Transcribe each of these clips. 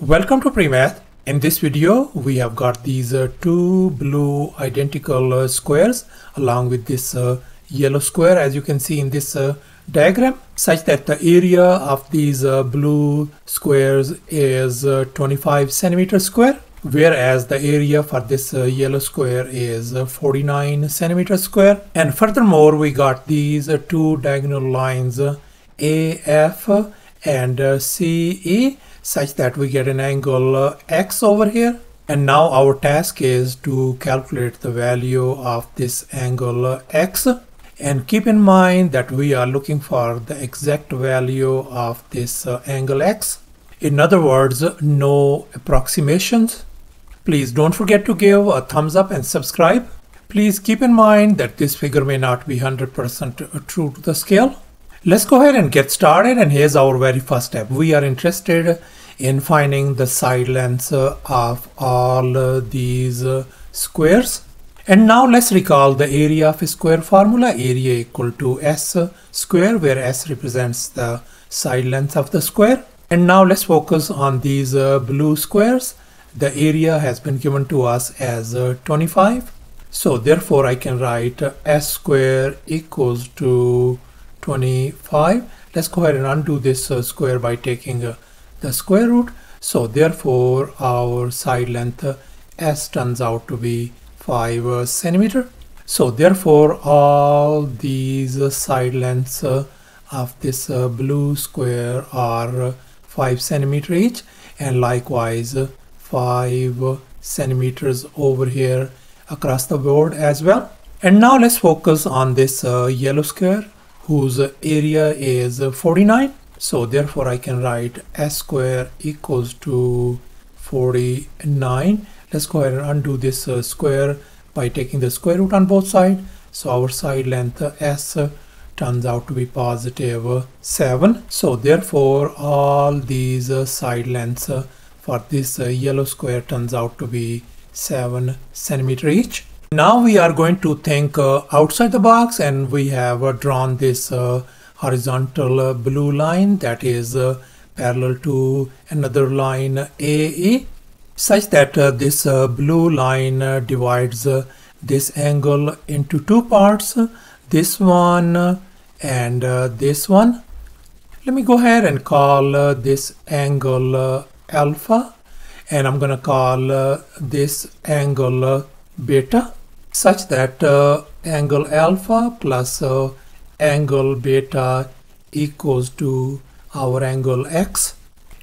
Welcome to PreMath. In this video, we have got these uh, two blue identical uh, squares along with this uh, yellow square. As you can see in this uh, diagram such that the area of these uh, blue squares is uh, 25 centimeter square whereas the area for this yellow square is 49 centimeter square. And furthermore we got these two diagonal lines AF and CE such that we get an angle uh, x over here. And now our task is to calculate the value of this angle uh, x. And keep in mind that we are looking for the exact value of this uh, angle x. In other words no approximations. Please don't forget to give a thumbs up and subscribe. Please keep in mind that this figure may not be 100% true to the scale Let's go ahead and get started and here's our very first step. We are interested in finding the side lengths of all these squares. And now let's recall the area of a square formula, area equal to s square where s represents the side length of the square. And now let's focus on these blue squares. The area has been given to us as uh, 25. So therefore I can write s square equals to 25 let's go ahead and undo this uh, square by taking uh, the square root. So therefore our side length uh, s turns out to be 5 uh, centimeter. So therefore all these uh, side lengths uh, of this blue square are 5 centimeter each. And likewise 5 centimeters over here across the board as well. And now let's focus on this yellow square whose area is 49 so therefore I can write s square equals to 49 let's go ahead and undo this uh, square by taking the square root on both sides so our side length uh, s uh, turns out to be positive 7 so therefore all these uh, side lengths for this uh, yellow square turns out to be 7 centimeter each now we are going to think uh, outside the box and we have uh, drawn this uh, horizontal uh, blue line that is uh, parallel to another line AE such that uh, this blue line divides this angle into two parts this one and this one. Let me go ahead and call this angle alpha and I'm gonna call this angle beta such that uh, angle alpha plus uh, angle beta equals to our angle x.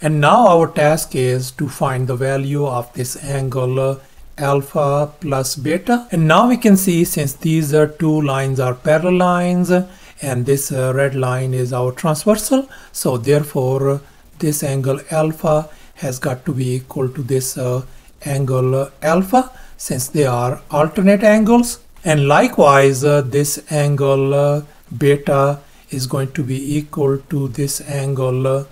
And now our task is to find the value of this angle uh, alpha plus beta. And now we can see since these are two lines are parallel lines and this uh, red line is our transversal. So therefore this angle alpha has got to be equal to this uh, angle alpha since they are alternate angles. And likewise uh, this angle uh, beta is going to be equal to this angle uh,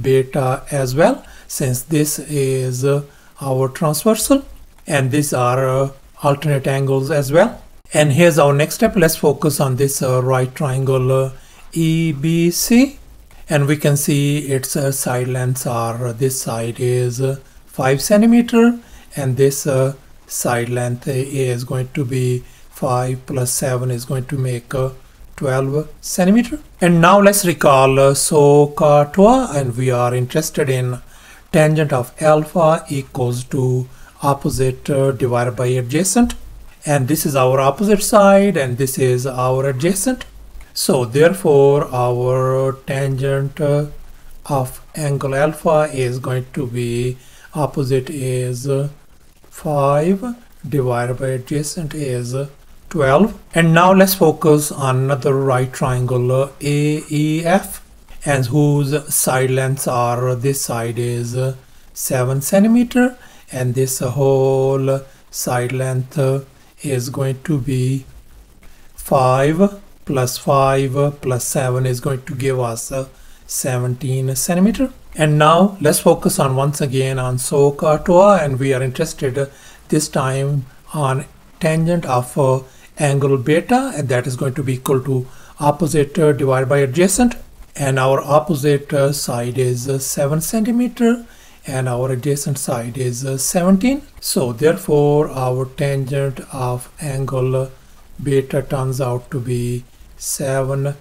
beta as well since this is uh, our transversal and these are uh, alternate angles as well. And here's our next step. Let's focus on this uh, right triangle EBC and we can see its side lengths are this side is 5 centimeter and this side length is going to be 5 plus 7 is going to make uh, 12 centimeter. And now let's recall uh, SOHCAHTOA and we are interested in tangent of alpha equals to opposite uh, divided by adjacent. And this is our opposite side and this is our adjacent. So therefore our tangent uh, of angle alpha is going to be opposite is 5 divided by adjacent is 12 and now let's focus on another right triangle AEF and whose side lengths are this side is 7 centimeter and this whole side length is going to be 5 plus 5 plus 7 is going to give us 17 centimeter. And now let's focus on once again on SOHCAHTOA and we are interested this time on tangent of uh, angle beta and that is going to be equal to opposite uh, divided by adjacent. And our opposite uh, side is uh, 7 centimeter and our adjacent side is uh, 17 so therefore our tangent of angle beta turns out to be 7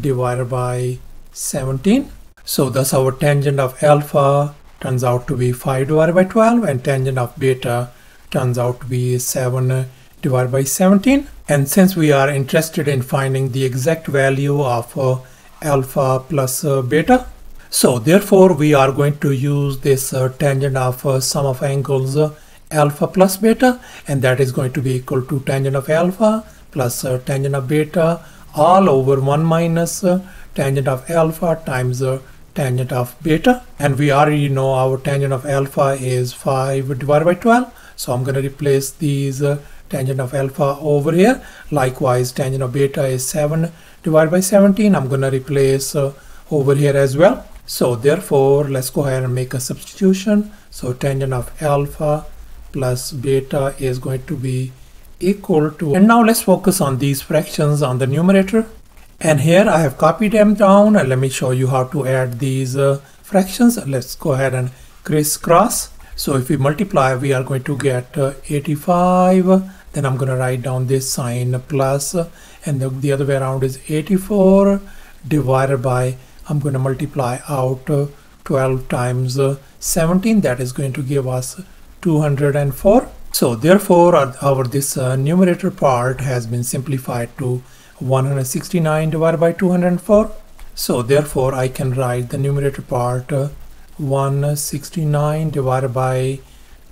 divided by 17 so thus our tangent of alpha turns out to be 5 divided by 12 and tangent of beta turns out to be 7 divided by 17 and since we are interested in finding the exact value of uh, alpha plus uh, beta so therefore we are going to use this uh, tangent of uh, sum of angles uh, alpha plus beta and that is going to be equal to tangent of alpha plus uh, tangent of beta all over 1 minus tangent of alpha times the tangent of beta. And we already know our tangent of alpha is 5 divided by 12 so I'm going to replace these uh, tangent of alpha over here. Likewise tangent of beta is 7 divided by 17 I'm going to replace uh, over here as well. So therefore let's go ahead and make a substitution. So tangent of alpha plus beta is going to be equal to and now let's focus on these fractions on the numerator and here I have copied them down. And let me show you how to add these uh, fractions. Let's go ahead and crisscross. So if we multiply we are going to get uh, 85 then I'm going to write down this sign plus and the, the, other way around is 84 divided by I'm going to multiply out uh, 12 times uh, 17 that is going to give us 204 so therefore our, our this uh, numerator part has been simplified to 169 divided by 204 so therefore I can write the numerator part uh, 169 divided by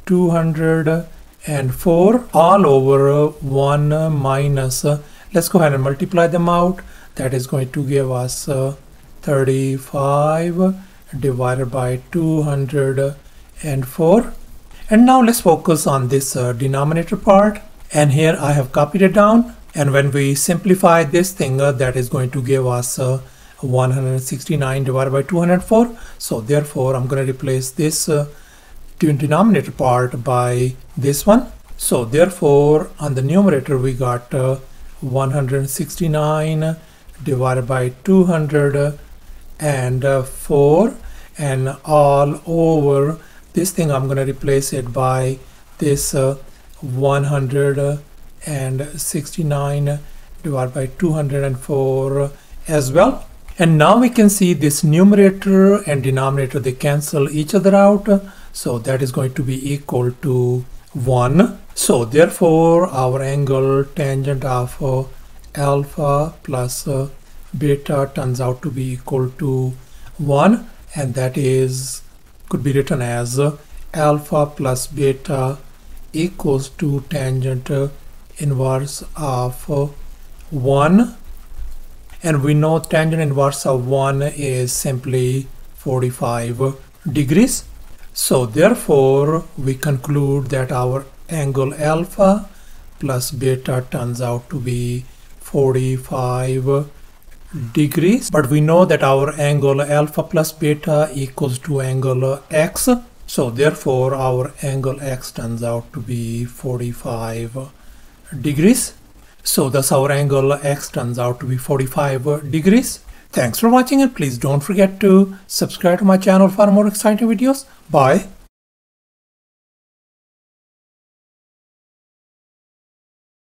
204 all over uh, 1 minus uh, let's go ahead and multiply them out. That is going to give us uh, 35 divided by 204 and now let's focus on this denominator part. And here I have copied it down and when we simplify this thing uh, that is going to give us uh, 169 divided by 204 so therefore I'm going to replace this uh, denominator part by this one. So therefore on the numerator we got uh, 169 divided by 204 and all over this thing I'm going to replace it by this uh, 100 and 69 divided by 204 as well. And now we can see this numerator and denominator they cancel each other out. So that is going to be equal to 1 so therefore our angle tangent of uh, alpha plus uh, beta turns out to be equal to 1 and that is could be written as uh, alpha plus beta equals to tangent inverse of 1 and we know tangent inverse of 1 is simply 45 degrees. So therefore we conclude that our angle alpha plus beta turns out to be 45 degrees. But we know that our angle alpha plus beta equals to angle x. So therefore our angle x turns out to be 45 degrees. So thus our angle x turns out to be 45 degrees. Thanks for watching and please don't forget to subscribe to my channel for more exciting videos. Bye.